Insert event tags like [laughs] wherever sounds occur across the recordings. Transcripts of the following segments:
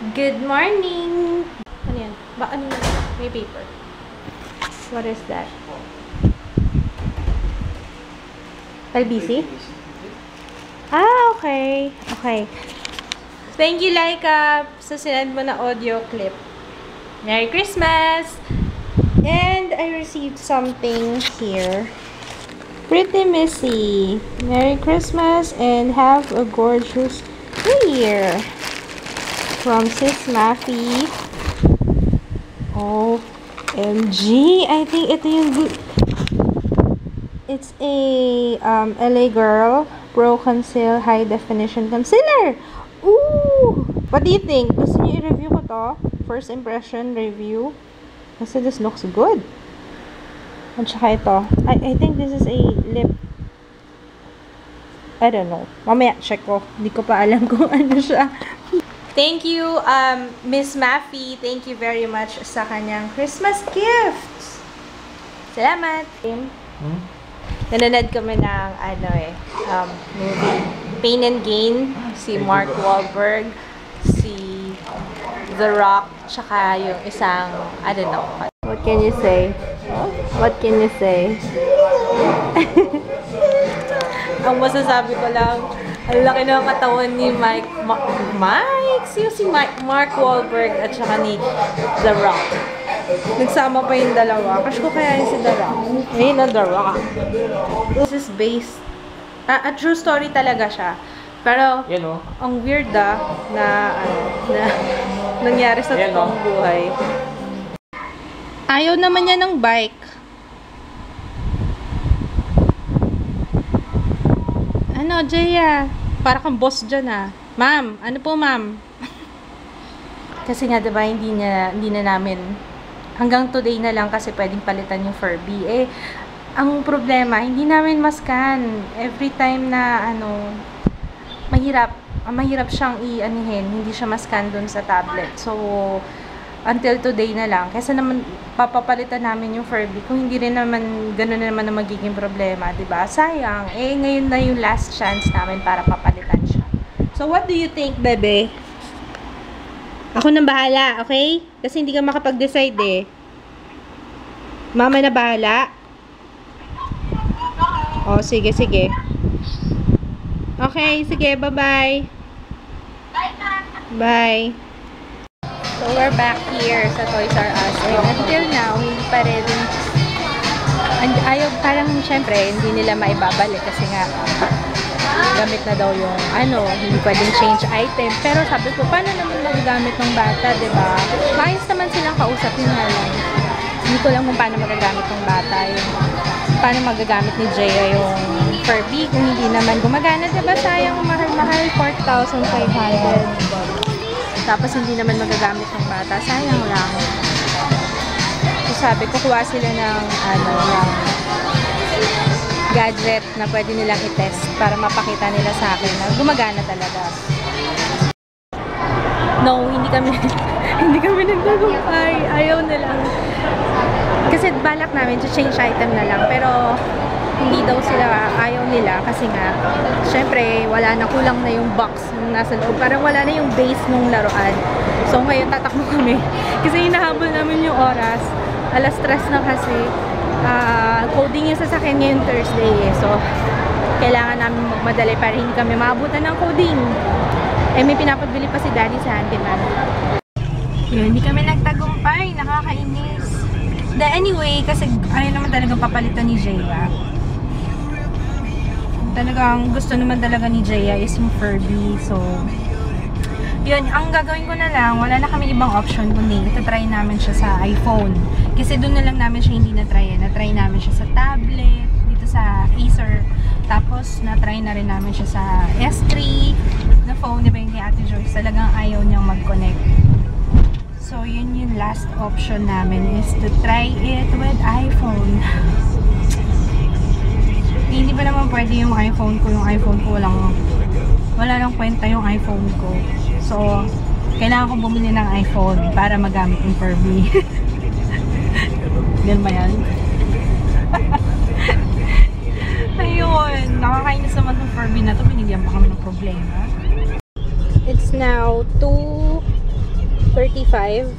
Good morning! Ano yan? Ba, ano yan? May paper. What is that? LBC? Ah, okay. Okay. Thank you, Laika, sa sinend mo na audio clip. Merry Christmas! And I received something here. Pretty Missy. Merry Christmas and have a gorgeous New Year. From Sis Maffy. OMG! I think ito yung. It's a um, LA Girl Pro Conceal High Definition Concealer. Ooh! What do you think? Gusto niyo i-review ko to? First impression review. Kasi this looks good. At saka ito. I, I think this is a lip I don't know. Mamaya, check ko. Hindi ko pa alam [laughs] kung ano siya. Thank you, um, Miss Maffy. Thank you very much sa kanyang Christmas gifts. Salamat. Hmm? Nanonood kami ng ano eh, um, movie Pain and Gain, si Mark Wahlberg, si The Rock, tsaka yung isang, I don't know. What can you say? What can you say? [laughs] Ang masasabi ko lang, ang laki ng katawan ni Mike, Ma- Mike? Sino si Mike? Mark Wahlberg at saka ni The Rock. Nagsama pa yung dalawa. Kasi ko kaya yung si The Rock. Ayun na The Rock. This is based, ah, a true story talaga siya. Pero, Yan o. ang weird ah, na, ano, na, [laughs] nangyari sa Ayan, totoong buhay. Ayaw naman niya ng bike. Ano, Jaya? Para kang boss dyan ah. Ma'am, ano po ma'am? Kasi nga 'di ba hindi niya hindi na namin hanggang today na lang kasi pwedeng palitan yung Furby. Eh ang problema, hindi namin maskan every time na ano mahirap ah, mahirap siyang i-anihin, hindi siya maskan doon sa tablet. So until today na lang. Kasi naman papapalitan namin yung Furby kung hindi rin naman gano'n na naman ang magiging problema, 'di ba? Sayang. Eh ngayon na yung last chance namin para papalitan siya. So what do you think, bebe? Ako nang bahala, okay? Kasi hindi ka makapag-decide eh. Mama na bahala. Oh, sige, sige. Okay, sige, bye-bye. Bye. So, we're back here sa Toys R Us. And until now, hindi pa rin and ayaw, parang syempre, hindi nila maibabalik kasi nga gamit na daw yung ano, hindi pwedeng change item. Pero sabi ko, paano naman magagamit ng bata, 'di ba? Maayos naman silang kausap yun nga lang. Hindi ko lang kung paano magagamit ng bata yung paano magagamit ni Jaya yung Furby kung hindi naman gumagana, 'di ba? Sayang mahal-mahal 4,500. Tapos hindi naman magagamit ng bata. Sayang lang. So sabi ko, kuha sila ng ano, ng gadget na pwede nilang i-test para mapakita nila sa akin na gumagana talaga. No, hindi kami [laughs] hindi kami nagtagumpay. Ayaw na lang. Kasi balak namin to change item na lang. Pero hindi daw sila ayaw nila kasi nga syempre wala na kulang na yung box yung nasa loob. Parang wala na yung base ng laruan. So ngayon tatakbo kami. [laughs] Kasi hinahabol namin yung oras. Alas stress na kasi ah, coding yung sasakyan ngayon Thursday eh. So, kailangan namin magmadali para hindi kami maabutan ng coding. Eh, may pinapagbili pa si Daddy sa handyman. Yun, hindi kami nagtagumpay. Nakakainis. The anyway, kasi ayaw naman talaga papalitan ni Jaya. Talagang gusto naman talaga ni Jaya is yung Furby. So, yun, ang gagawin ko na lang, wala na kami ibang option kundi itatry namin siya sa iPhone. Kasi doon na lang namin siya hindi na-try. Na-try namin siya sa tablet, dito sa Acer. Tapos, na-try na rin namin siya sa S3 na phone, di ba yung kay Ate Joyce. Talagang ayaw niyang mag-connect. So, yun yung last option namin is to try it with iPhone. [laughs] hindi pa naman pwede yung iPhone ko. Yung iPhone ko walang wala nang kwenta yung iPhone ko. So, kailangan kong bumili ng iPhone para magamit yung Furby. [laughs] Ganun ba yan? [laughs] Ayun, nakakainis naman ng Furby na to. Binigyan pa kami ng problema. It's now 2 2.35.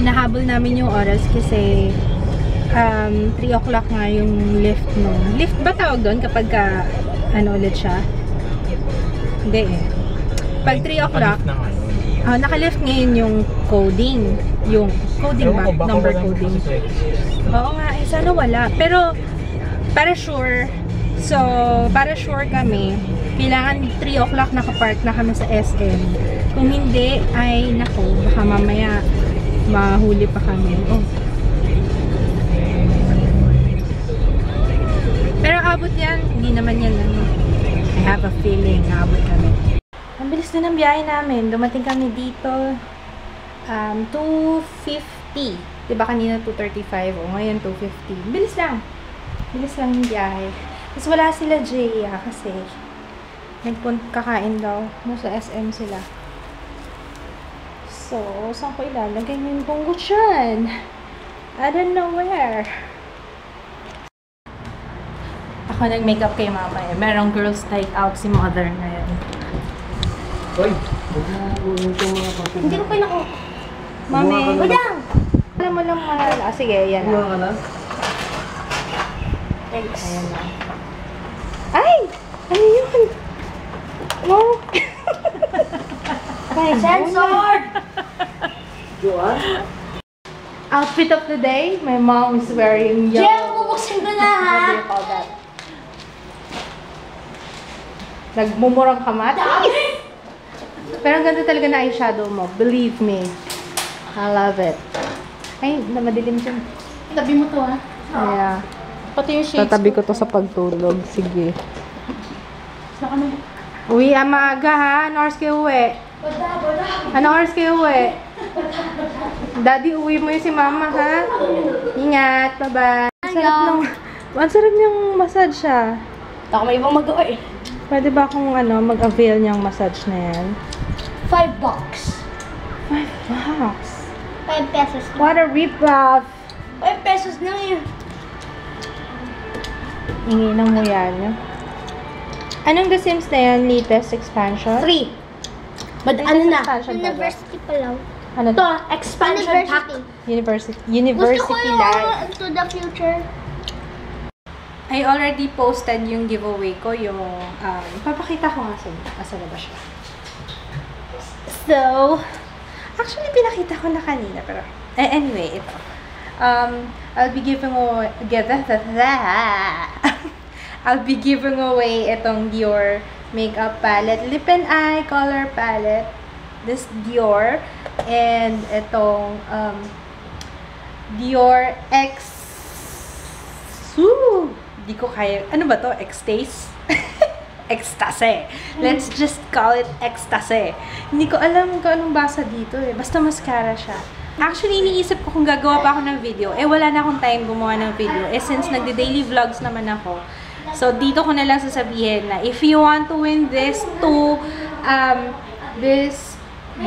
Hinahabol namin yung oras kasi um, 3 o'clock nga yung lift no. Lift ba tawag doon kapag ka, ano ulit siya? Hindi eh. Pag 3 o'clock, ah, naka-lift ngayon yung coding. Yung coding ba? Number coding. Oo nga, eh, sana wala. Pero, para sure, so, para sure kami, kailangan 3 o'clock nakapark na kami sa SM. Kung hindi, ay, nako, baka mamaya mahuli pa kami. Oh. Pero abot yan, hindi naman yan, ano. I have a feeling, abot kami. Ang bilis din ang biyahe namin. Dumating kami dito, um, 2.50. Diba kanina 2.35 o ngayon 2.50. Bilis lang. Bilis lang yung biyahe. Tapos wala sila Jaya kasi nagpunt kakain daw. Nasa SM sila. So, saan ko ilalagay yung bunggo dyan? I don't know where. Ako nag-makeup kay mama eh. Merong girls night out si mother ngayon. Uy, huwag mo itong mga. Hindi ko pinako. Mami. Udang! alam mo lang mahal. Ah, sige, yan na. ka na? Thanks. Ayan na. Ay! Ano yun? [laughs] No! Sensor! Joan? Outfit of the day, my mom is wearing Jem, yellow. bubuksan ko na ha! What do you call that? Nagmumurang kamat? Pero ang ganda talaga na eyeshadow mo. Believe me. I love it. Ay, na madilim dyan. Tabi mo to ha? Kaya, Pati yung shades tatabi ko to sa pagtulog. Sige. Saka na. Uwi, ah, maaga ha. Ano oras kayo uwi? Ano oras kayo uwi? Daddy, uwi mo yun si mama ha. Ingat. Bye-bye. Ang sarap Hello. ng... Ang sarap niyang massage siya. Ako may ibang magawa eh. Pwede ba akong ano, mag-avail niyang massage na yan? Five bucks. Five bucks. Five pesos. What a rip-off! Five pesos na yun. Hingi ng muya niyo. Anong The Sims na yan? Latest expansion? Three. But Latest ano na? University pa lang. Ano Ito, expansion pack. University. Gusto ko University yung life. Into the Future. I already posted yung giveaway ko, yung, um, papakita ko nga sa na ba siya? So, actually, pinakita ko na kanina, pero, eh, anyway, ito. Um, I'll be giving away, [laughs] I'll be giving away itong Dior makeup palette, lip and eye color palette, this Dior, and itong, um, Dior X Woo! Di ko kaya. Ano ba to? Extase? Ecstasy. Let's just call it ecstasy. Hindi ko alam kung anong basa dito eh. Basta mascara siya. Actually, iniisip ko kung gagawa pa ako ng video. Eh, wala na akong time gumawa ng video. Eh, since nagde-daily vlogs naman ako. So, dito ko na lang sasabihin na if you want to win this two, um, this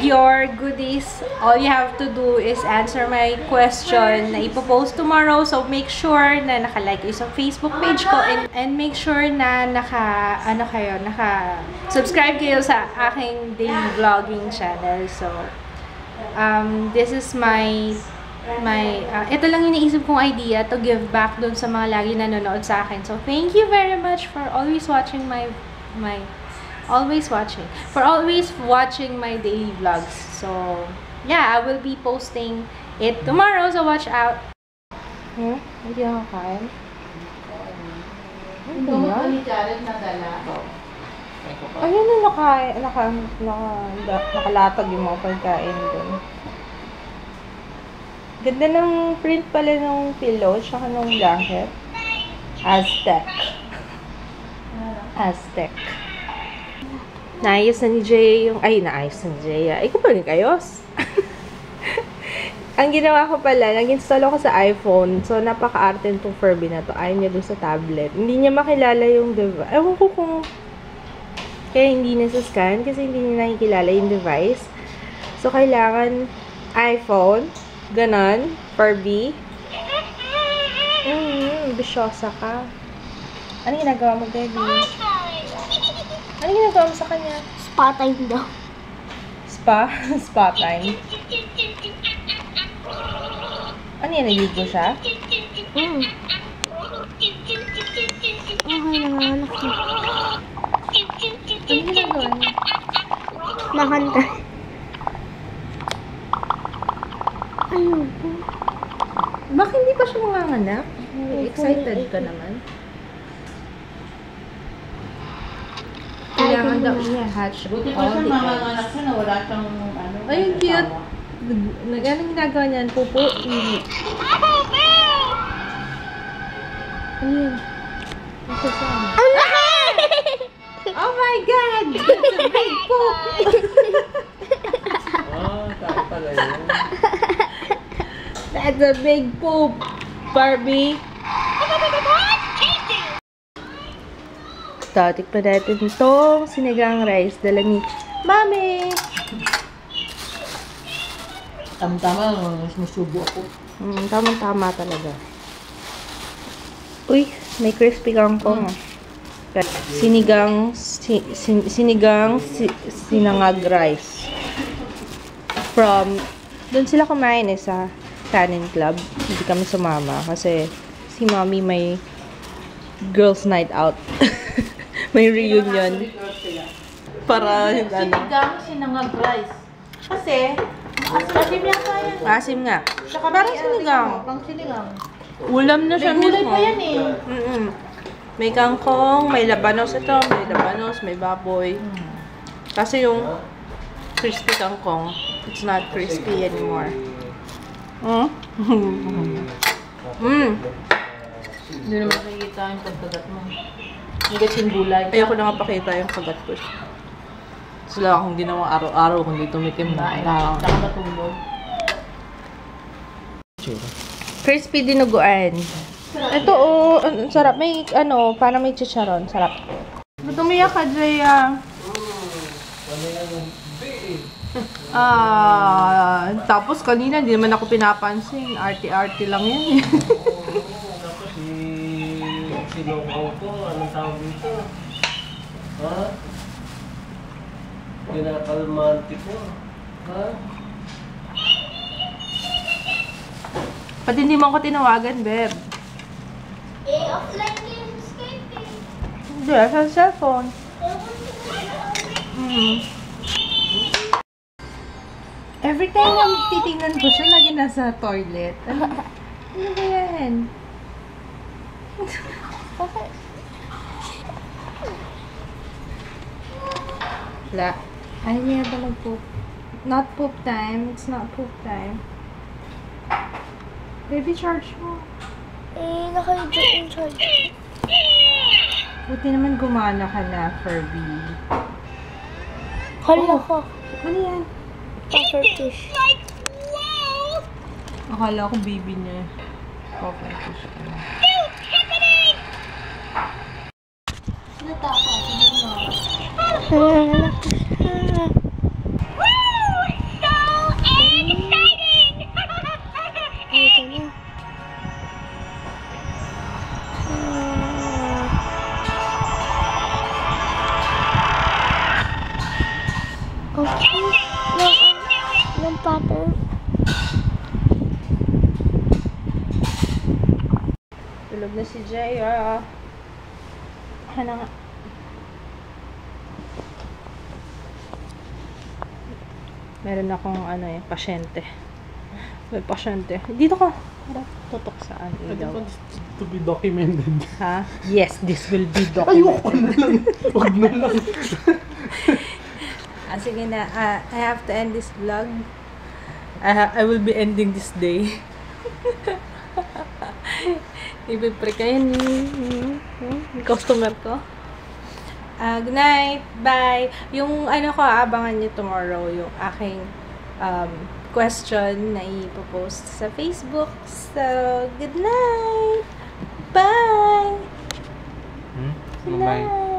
your goodies, all you have to do is answer my question na ipopost tomorrow. So, make sure na naka-like kayo sa Facebook page ko and, and make sure na naka, ano kayo, naka-subscribe kayo sa aking daily vlogging channel. So, um, this is my my uh, ito lang yung naisip kong idea to give back dun sa mga lagi nanonood sa akin. So, thank you very much for always watching my my always watching. For always watching my daily vlogs. So, yeah, I will be posting it tomorrow. So, watch out. Hmm? Hindi ako kain. Ano yan? Ayun na naka, naka, naka, naka, nakalatag yung mga pagkain dun. Ganda ng print pala ng pillow, tsaka ng blanket. Aztec. Aztec. Naayos na ni Jay yung... Ay, naayos na ni Jay. Ay, ko pa kayos. [laughs] Ang ginawa ko pala, nag-install ako sa iPhone. So, napaka-arte itong Furby na to. Ayaw niya dun sa tablet. Hindi niya makilala yung device. Ewan ko kung... Kaya hindi niya sa scan kasi hindi niya nakikilala yung device. So, kailangan iPhone. Ganon. Furby. Mm, bisyosa ka. Ano ginagawa mo, baby? Ano ginagawa mo sa kanya? Spa time daw. Spa? [laughs] Spa time. Ano yan? Naligo siya? Mm. Okay, nanganganak na. Ano ginagawa niya? Nakanta. Ayoko. Bakit hindi pa siya manganganak? Excited ka naman. Kailangan daw i-hatch Buti pa all siya the eggs. siya na wala siyang ano. Ay, ang cute. Nag anong ginagawa niyan? Pupo? Hindi. Ano yun? Ito saan? Ang laki! Oh my God! That's a big poop! [laughs] Ah, tayo pala yun. That's a big poop, Barbie. Tatik pa natin itong sinigang rice dala ni Mami. Tama-tama, sumusubo ako. Mm, tamang-tama talaga. Uy, may crispy kangkong. Sinigang, si, sin- sinigang, si, sinangag rice. From, doon sila kumain eh sa Canin Club. Hindi kami sumama kasi si Mommy may girls night out. [laughs] may reunion. Para, ano, Sinigang, sinangag rice. Kasi, asim yata yan. asim nga. Parang sinigang. Pang sinigang. Ulam na siya May gulay mismo. pa yan eh. Mm-mm. May kangkong, may labanos ito, may labanos, may baboy. Kasi yung crispy kangkong, it's not crispy anymore. Mm? [laughs] mm. Hindi naman nakikita yung pagkagat mo. Hindi yung gulay. Ayoko na nga pakita yung kagat ko. Sila akong ginawa araw-araw, kundi tumikim na. na. Saka matulog. Crispy dinuguan. Ito oh, ang sarap. May ano, parang may chicharon. Sarap. Ba't umiyak ka, Jaya? Ah, tapos kanina hindi naman ako pinapansin. Arty-arty lang yan. [laughs] Lokaw ko, anong tawag dito? Ha? Kinakalmante ko. Ha? Pati hindi mo ako tinawagan, Beb. Eh, offline game Skype eh. Hindi, sa cellphone. Mm. Every time na titingnan ko siya, lagi nasa toilet. Ano, ano ba yan? [laughs] Wala. Ayaw niya ba mag-poop? Not poop time. It's not poop time. Baby, charge mo. Eh, naka-reject yung charge. Buti naman gumana ka na, Furby. Hala ko. Ano yan? Puffer fish. Akala ko baby niya. Okay, fish ka na. Nanganganak ko siya. Ay, ito na. Ah. Okay. Ng, ng pattern. Tulog na si Jaya. Ano nga? Meron akong ano eh, pasyente. May pasyente. Dito ka. Harap, tutok saan ilaw. To be documented. Ha? Yes, this will be [laughs] Ayoko documented. na lang. Huwag na lang. Ah, sige na. Ah, I have to end this vlog. I, ha- I will be ending this day. [laughs] Ipipre kayo ni, ni, ni customer ko. Ah, good night. Bye. Yung ano ko, abangan niyo tomorrow yung aking um, question na ipopost sa Facebook. So, good night. Bye. Hmm? Good night.